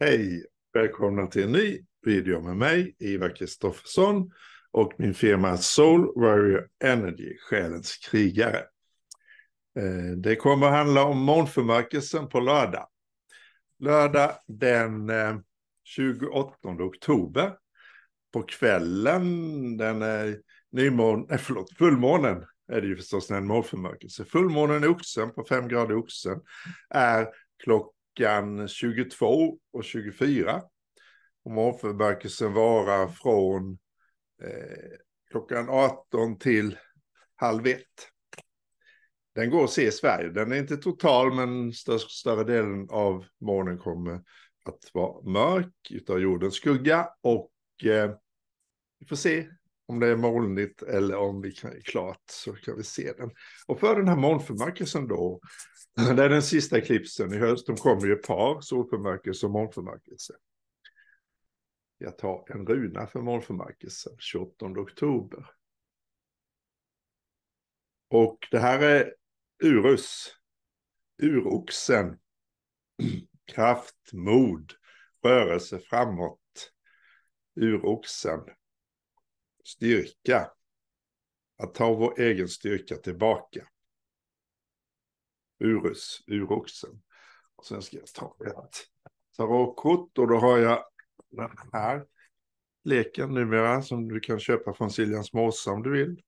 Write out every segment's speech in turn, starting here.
Hej! Välkomna till en ny video med mig, Ivar Kristoffersson och min firma Soul Warrior Energy, själens krigare. Eh, det kommer att handla om månförmörkelsen på lördag. Lördag den eh, 28 oktober på kvällen, den är nymån, nej förlåt, fullmånen är det ju förstås en månförmörkelse. Fullmånen i Oxen på 5 grader Oxen är klockan veckan 22 och 24. Och morgonförmörkelsen varar från eh, klockan 18 till halv ett. Den går att se i Sverige. Den är inte total, men större, större delen av månen kommer att vara mörk utav jordens skugga. Och eh, vi får se om det är molnigt eller om vi kan klart så kan vi se den. Och för den här månförmörkelsen då det är den sista eklipsen i höst. De kommer ju par, solförmörkelse och månförmörkelse. Jag tar en runa för månförmörkelsen, 28 oktober. Och det här är Urus, uroxen, kraft, mod, rörelse framåt, uroxen, styrka, att ta vår egen styrka tillbaka. Urus, uroxen. Och sen ska jag ta ett tarotkort och då har jag den här leken numera som du kan köpa från Siljans Måsa om du vill.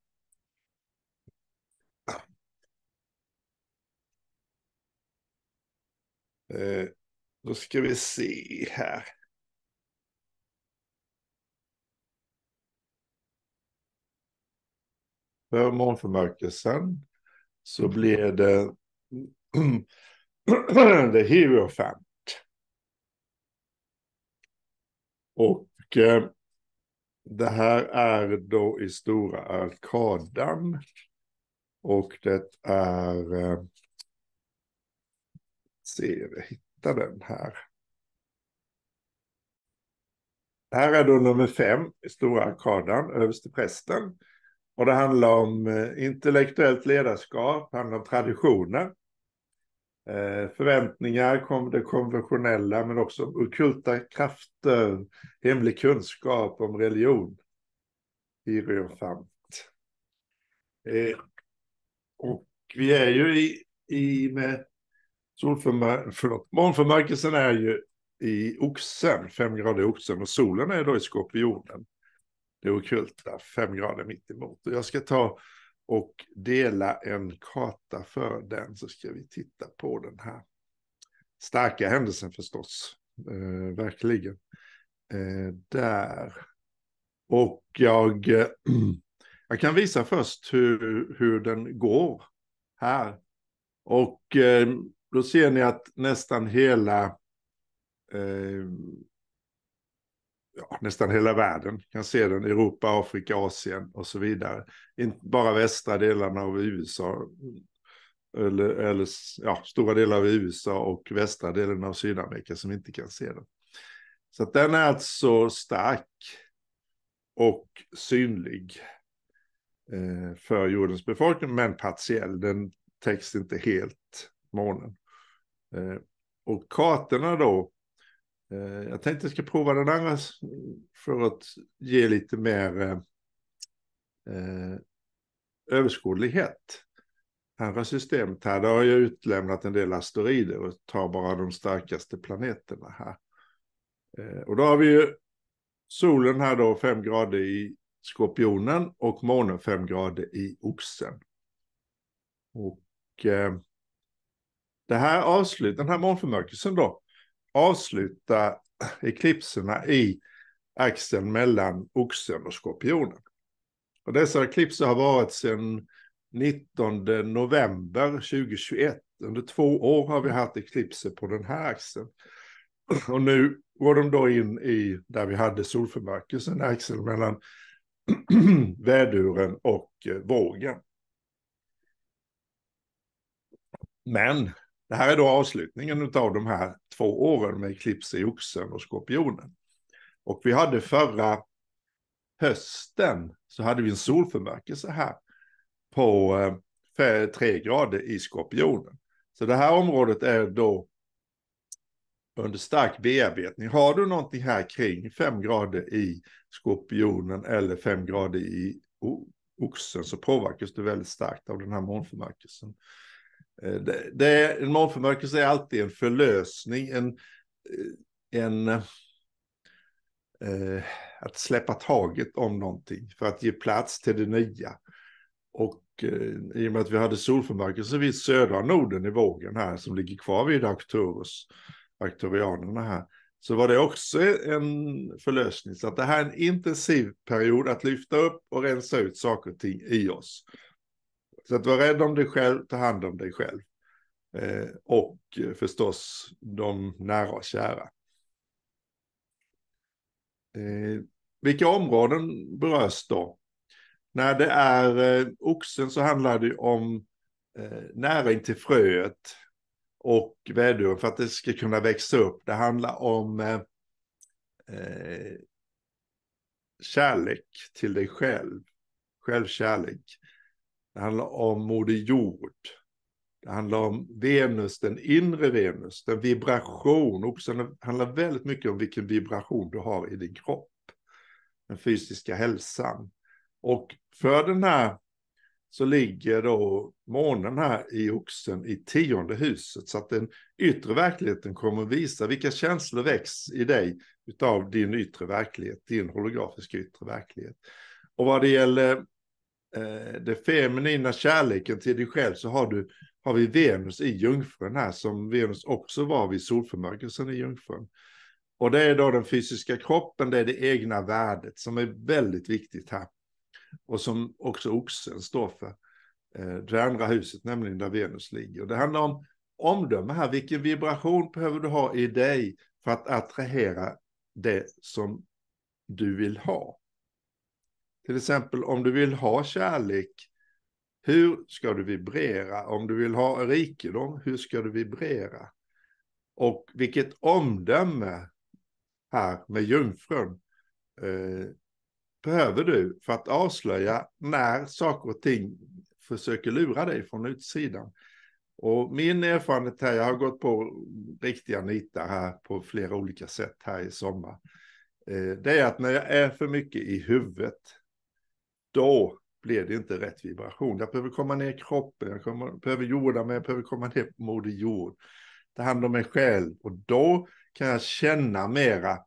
Eh, då ska vi se här. För månförmörkelsen så blir det The Hierophant. Och eh, det här är då i stora Arkadan. Och det är... Eh, se, vi hittar den här. Här är då nummer fem i stora Arkadan, överste prästen. Och det handlar om eh, intellektuellt ledarskap, handlar om traditioner. Eh, förväntningar, kom det konventionella, men också okulta krafter, hemlig kunskap om religion. I Eh, och vi är ju i, i med solförmör, förlåt, månförmörkelsen är ju i oxen, fem grader i oxen, och solen är då i skorpionen. Det okulta, fem grader mitt emot. Och jag ska ta och dela en karta för den så ska vi titta på den här starka händelsen förstås. Eh, verkligen. Eh, där. Och jag, eh, jag kan visa först hur, hur den går här. Och eh, då ser ni att nästan hela eh, ja, nästan hela världen kan se den. Europa, Afrika, Asien och så vidare. Inte bara västra delarna av USA. Eller, eller ja, stora delar av USA och västra delen av Sydamerika som inte kan se den. Så att den är alltså stark och synlig eh, för jordens befolkning, men partiell. Den täcks inte helt månen. Eh, och kartorna då Eh, jag tänkte jag ska prova den andra för att ge lite mer eh, eh överskådlighet. Andra systemet här, där har jag utlämnat en del asteroider och tar bara de starkaste planeterna här. Eh, och då har vi ju solen här då 5 grader i skorpionen och månen 5 grader i oxen. Och eh, det här avslut, den här månförmörkelsen då, avsluta eklipserna i axeln mellan oxen och skorpionen. Och dessa eklipser har varit sedan 19 november 2021. Under två år har vi haft eklipser på den här axeln. Och nu går de då in i där vi hade solförmörkelsen, axeln mellan väduren och eh, vågen. Men det här är då avslutningen av de här två åren med Eclipse i Oxen och Skorpionen. Och vi hade förra hösten så hade vi en solförmörkelse här på eh, grader i Skorpionen. Så det här området är då under stark bearbetning. Har du någonting här kring 5 grader i skorpionen eller 5 grader i oxen så påverkas du väldigt starkt av den här månförmörkelsen. Eh, det, det, en månförmörkelse är alltid en förlösning, en, eh, en eh, att släppa taget om någonting för att ge plats till det nya. Och eh, i och med att vi hade solförmörkelse vid södra Norden i vågen här som ligger kvar vid Arcturus, Arcturianerna här, så var det också en förlösning. Så att det här är en intensiv period att lyfta upp och rensa ut saker och ting i oss. Så att vara rädd om dig själv, ta hand om dig själv. Eh, och eh, förstås de nära och kära. Eh, vilka områden berörs då? När det är eh, oxen så handlar det om eh, näring till fröet och väduren för att det ska kunna växa upp. Det handlar om eh, eh, kärlek till dig själv, självkärlek. Det handlar om Moder Jord. Det handlar om Venus, den inre Venus, den vibration. Oxen handlar väldigt mycket om vilken vibration du har i din kropp. Den fysiska hälsan. Och för den här så ligger då månen här i oxen i tionde huset. Så att den yttre verkligheten kommer att visa vilka känslor väcks i dig utav din yttre verklighet, din holografiska yttre verklighet. Och vad det gäller eh, det feminina kärleken till dig själv så har, du, har vi Venus i Jungfrun här, som Venus också var vid solförmörkelsen i Jungfrun. Och det är då den fysiska kroppen, det är det egna värdet som är väldigt viktigt här och som också oxen står för. Eh, det andra huset, nämligen där Venus ligger. Det handlar om omdöme här. Vilken vibration behöver du ha i dig för att attrahera det som du vill ha? Till exempel om du vill ha kärlek, hur ska du vibrera? Om du vill ha rikedom, hur ska du vibrera? Och vilket omdöme här med jungfrun eh, behöver du för att avslöja när saker och ting försöker lura dig från utsidan. Och min erfarenhet här, jag har gått på riktiga nitar här på flera olika sätt här i sommar. Eh, det är att när jag är för mycket i huvudet, då blir det inte rätt vibration. Jag behöver komma ner i kroppen, jag kommer, behöver jorda mig, jag behöver komma ner på moder jord. Det handlar om mig själv och då kan jag känna mera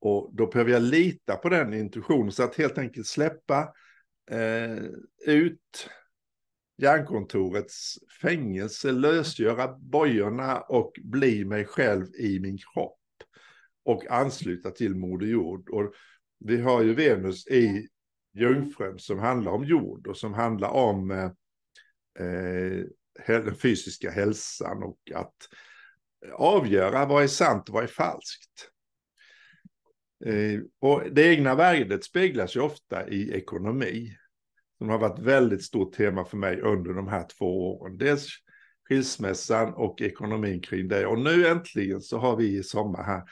och då behöver jag lita på den intuitionen. Så att helt enkelt släppa eh, ut hjärnkontorets fängelse, lösgöra bojorna och bli mig själv i min kropp. Och ansluta till Moder Jord. Och vi har ju Venus i Jungfrun som handlar om jord och som handlar om eh, eh, den fysiska hälsan och att avgöra vad är sant och vad är falskt. Eh, och det egna värdet speglas ju ofta i ekonomi. Som har varit väldigt stort tema för mig under de här två åren. Dels skilsmässan och ekonomin kring det. Och nu äntligen så har vi i sommar här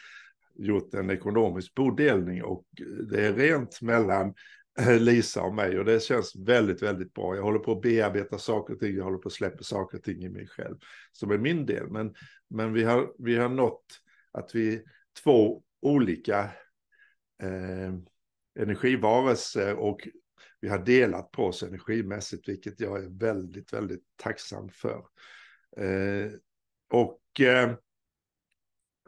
gjort en ekonomisk bodelning och det är rent mellan Lisa och mig och det känns väldigt, väldigt bra. Jag håller på att bearbeta saker och ting, jag håller på att släppa saker och ting i mig själv som är min del. Men, men vi, har, vi har nått att vi två olika eh, energivarelser och vi har delat på oss energimässigt, vilket jag är väldigt, väldigt tacksam för. Eh, och eh,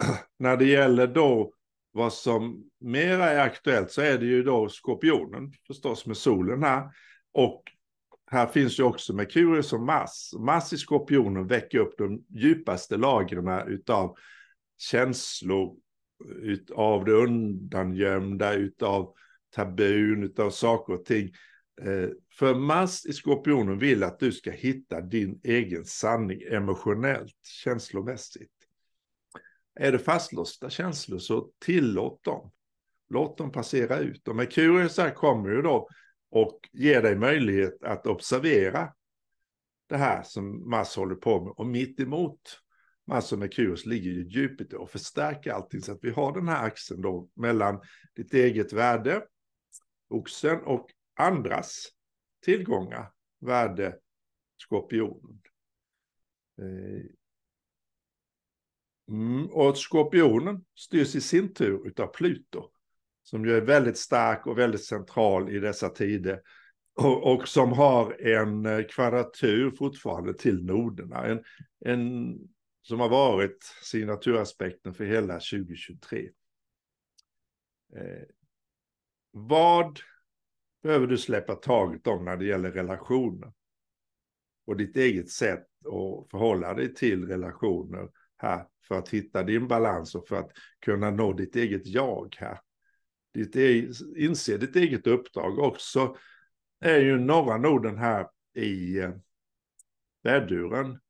när det gäller då vad som mera är aktuellt så är det ju då skorpionen förstås med solen här. Och här finns ju också Merkurius och Mars. Mars i skorpionen väcker upp de djupaste lagren utav känslor, utav det undangömda, utav tabun, utav saker och ting. Eh, för Mars i Skorpionen vill att du ska hitta din egen sanning emotionellt, känslomässigt. Är det fastlåsta känslor så tillåt dem. Låt dem passera ut. Och Merkurius här kommer ju då och ger dig möjlighet att observera det här som Mars håller på med. Och mitt emot Mars och Merkurius ligger ju Jupiter och förstärker allting så att vi har den här axeln då mellan ditt eget värde, oxen och andras tillgångar, värde, skorpionen. Eh, Mm, och skorpionen styrs i sin tur utav Pluto. Som ju är väldigt stark och väldigt central i dessa tider. Och, och som har en eh, kvadratur fortfarande till noderna. En, en, som har varit signaturaspekten för hela 2023. Eh, vad behöver du släppa taget om när det gäller relationer? Och ditt eget sätt att förhålla dig till relationer här för att hitta din balans och för att kunna nå ditt eget jag här. Ditt e inse ditt eget uppdrag också är ju norra noden här i eh, väduren.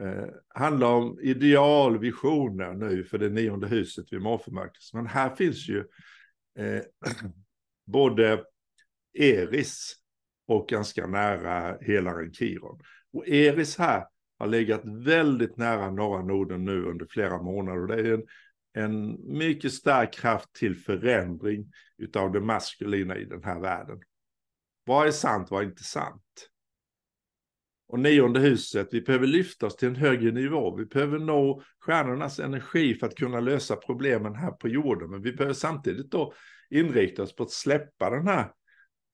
Eh, handlar om ideal, visioner nu för det nionde huset vid målförmörkelse. Men här finns ju eh, både Eris och ganska nära helaren Kiron. Och Eris här har legat väldigt nära norra Norden nu under flera månader. Det är en, en mycket stark kraft till förändring utav det maskulina i den här världen. Vad är sant, vad är inte sant? Och nionde huset, vi behöver lyfta oss till en högre nivå. Vi behöver nå stjärnornas energi för att kunna lösa problemen här på jorden. Men vi behöver samtidigt då inrikta oss på att släppa den här,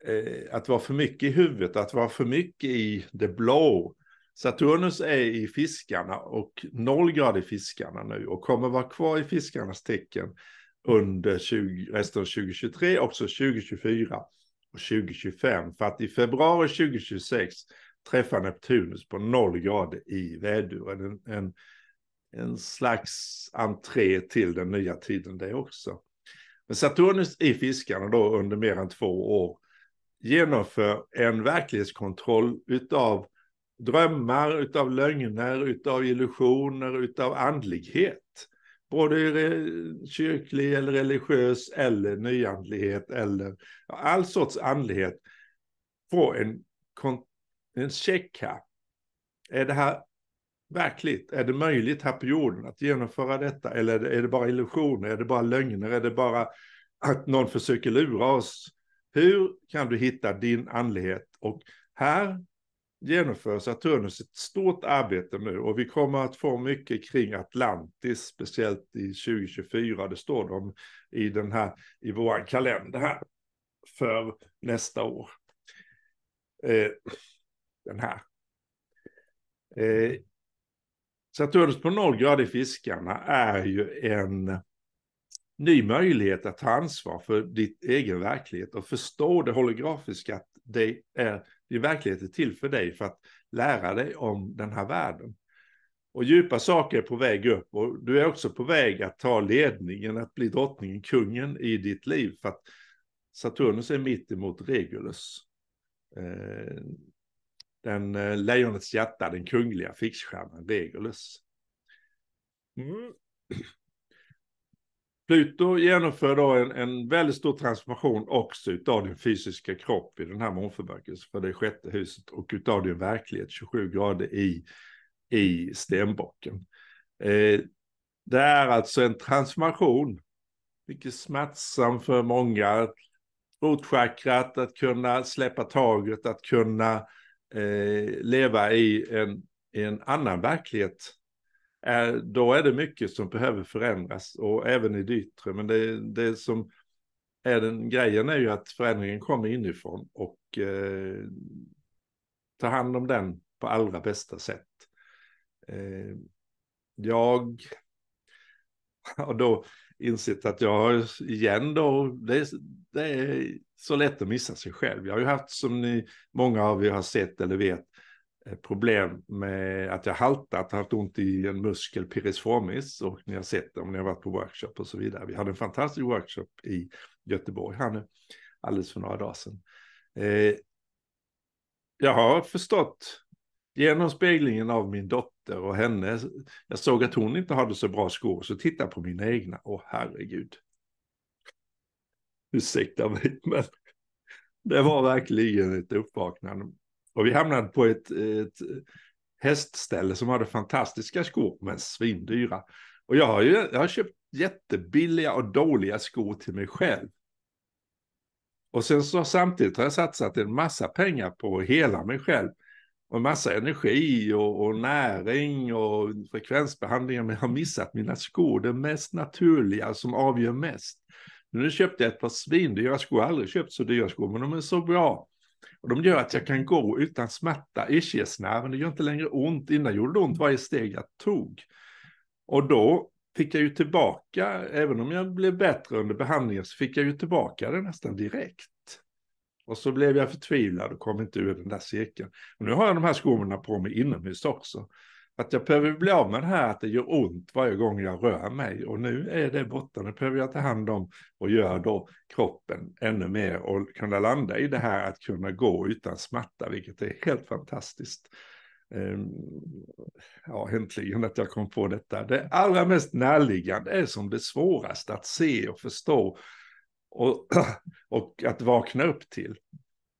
eh, att vara för mycket i huvudet, att vara för mycket i det blå. Saturnus är i fiskarna och noll grad i fiskarna nu och kommer vara kvar i fiskarnas tecken under 20, resten av 2023, också 2024 och 2025. För att i februari 2026 träffar Neptunus på noll grader i väduren. En, en, en slags entré till den nya tiden det också. Men Saturnus i fiskarna då under mer än två år genomför en verklighetskontroll utav drömmar, utav lögner, utav illusioner, utav andlighet. Både kyrklig eller religiös eller nyandlighet eller all sorts andlighet. Få en, en check här. Är det här verkligt? Är det möjligt här på jorden att genomföra detta? Eller är det, är det bara illusioner? Är det bara lögner? Är det bara att någon försöker lura oss? Hur kan du hitta din andlighet? Och här genomför Saturnus ett stort arbete nu och vi kommer att få mycket kring Atlantis, speciellt i 2024. Det står de i den här, i vår kalender här för nästa år. Eh, den här. Eh, Saturnus på noll grad i fiskarna är ju en ny möjlighet att ta ansvar för ditt egen verklighet och förstå det holografiska, att det är, din verklighet är till för dig för att lära dig om den här världen. Och djupa saker är på väg upp och du är också på väg att ta ledningen, att bli drottningen, kungen i ditt liv för att Saturnus är mitt emot Regulus. Eh, den eh, lejonets hjärta, den kungliga fixstjärnan Regulus. Mm. Pluto genomför då en, en väldigt stor transformation också utav din fysiska kropp i den här månförmörkelsen för det sjätte huset och utav din verklighet 27 grader i, i stenbocken. Eh, det är alltså en transformation, mycket smärtsam för många. Rotchakrat, att kunna släppa taget, att kunna eh, leva i en, i en annan verklighet Eh, då är det mycket som behöver förändras och även i det yttre. Men det, det som är den grejen är ju att förändringen kommer inifrån och eh, ta hand om den på allra bästa sätt. Eh, jag har då insett att jag har igen då, det är, det är så lätt att missa sig själv. Jag har ju haft som ni, många av er har sett eller vet, Eh, Eh, problem med att jag haltat, haft ont i en muskel piriformis och ni har sett det om ni har varit på workshop och så vidare. Vi hade en fantastisk workshop i Göteborg här nu, alldeles för några dagar sedan. Eh, jag har förstått genom speglingen av min dotter och henne, jag såg att hon inte hade så bra skor, så titta på mina egna, åh herregud. Ursäkta mig, men det var verkligen ett uppvaknande. Och vi hamnade på ett, ett hästställe som hade fantastiska skor, men svindyra. Och jag har, ju, jag har köpt jättebilliga och dåliga skor till mig själv. Och sen så samtidigt har jag satsat en massa pengar på hela mig själv. och massa energi och, och, näring och frekvensbehandlingar, men jag har missat mina skor, det mest naturliga som avgör mest. Nu köpte jag ett par svindyra skor, jag har aldrig köpt så dyra skor, men de är så bra. Och de gör att jag kan gå utan smärta. Ischiasnerven, det gör inte längre ont. Innan gjorde det ont varje steg jag tog. Och då fick jag ju tillbaka, även om jag blev bättre under behandlingen, så fick jag ju tillbaka det nästan direkt. Och så blev jag förtvivlad och kom inte ur den där cirkeln. Och nu har jag de här skorna på mig inomhus också. Att jag behöver bli av med det här att det gör ont varje gång jag rör mig. Och nu är det borta. Nu behöver jag ta hand om och göra då kroppen ännu mer och kunna landa i det här att kunna gå utan smärta, vilket är helt fantastiskt. Ehm, ja, äntligen att jag kom på detta. Det allra mest närliggande är som det svåraste att se och förstå och, och att vakna upp till.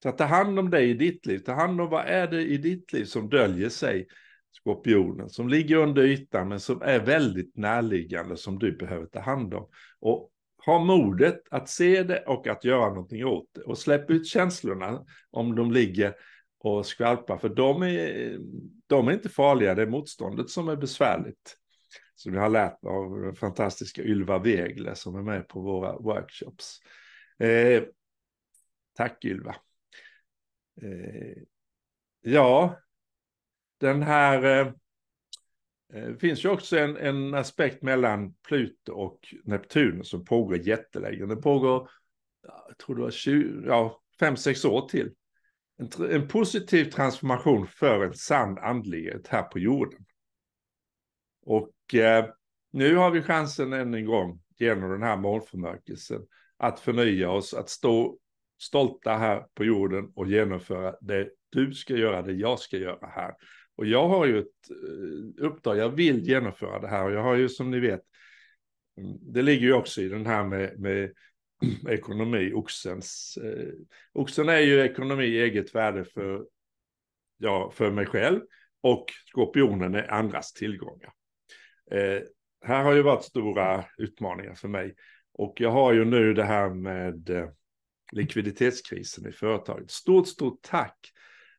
Så att ta hand om dig i ditt liv, ta hand om vad är det i ditt liv som döljer sig, skorpionen, som ligger under ytan men som är väldigt närliggande som du behöver ta hand om. Och ha modet att se det och att göra någonting åt det. Och släpp ut känslorna om de ligger och skvalpar, för de är, de är inte farliga, det är motståndet som är besvärligt. Som jag har lärt mig av den fantastiska Ylva Wegle som är med på våra workshops. Eh, tack Ylva. Eh, ja, den här... Det eh, finns ju också en, en aspekt mellan Pluto och Neptun som pågår jättelänge. Den pågår, jag tror det var 20, ja, 5-6 år till. En, en, positiv transformation för en sann andlighet här på jorden. Och eh, nu har vi chansen än en gång genom den här målförmörkelsen att förnya oss, att stå stolta här på jorden och genomföra det du ska göra, det jag ska göra här. Och jag har ju ett eh, uppdrag, jag vill genomföra det här och jag har ju som ni vet, mm, det ligger ju också i den här med, med ekonomi, oxens. Eh, oxen är ju ekonomi i eget värde för, ja, för mig själv och skorpionen är andras tillgångar. Eh, här har ju varit stora utmaningar för mig och jag har ju nu det här med eh, likviditetskrisen i företaget. Stort, stort tack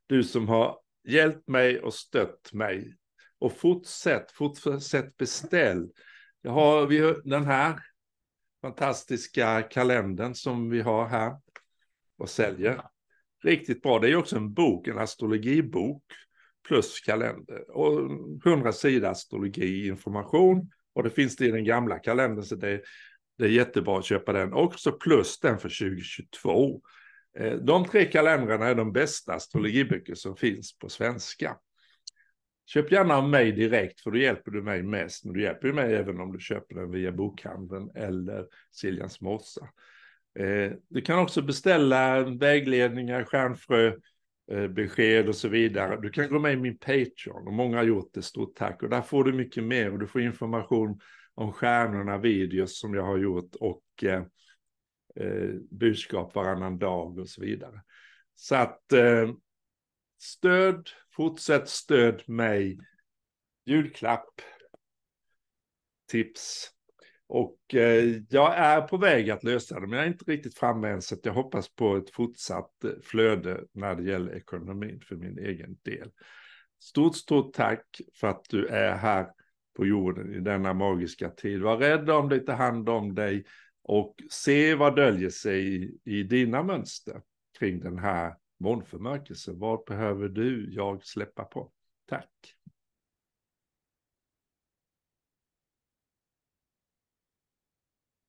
du som har hjälpt mig och stött mig. Och fortsätt, fortsätt beställ. Jag har vi, den här fantastiska kalendern som vi har här och säljer. Riktigt bra. Det är också en bok, en astrologibok plus kalender. Och 100 sidor astrologi information. Och det finns det i den gamla kalendern så det, det är jättebra att köpa den också plus den för 2022. Eh, de tre kalendrarna är de bästa astrologiböcker som finns på svenska. Köp gärna av mig direkt för då hjälper du mig mest. Men du hjälper mig även om du köper den via bokhandeln eller Siljans Mossa. Eh, du kan också beställa vägledningar, stjärnfrö, eh, besked och så vidare. Du kan gå med i min Patreon och många har gjort det, stort tack. Och där får du mycket mer och du får information om stjärnorna, videos som jag har gjort och eh, budskap varannan dag och så vidare. Så att eh, stöd, fortsätt stöd mig, julklapp, tips. Och eh, jag är på väg att lösa det, men jag är inte riktigt framme än, så jag hoppas på ett fortsatt eh, flöde när det gäller ekonomin för min egen del. Stort, stort tack för att du är här på jorden i denna magiska tid. Var rädd om dig, ta hand om dig och se vad döljer sig i, i dina mönster kring den här månförmörkelsen. Vad behöver du, jag, släppa på? Tack.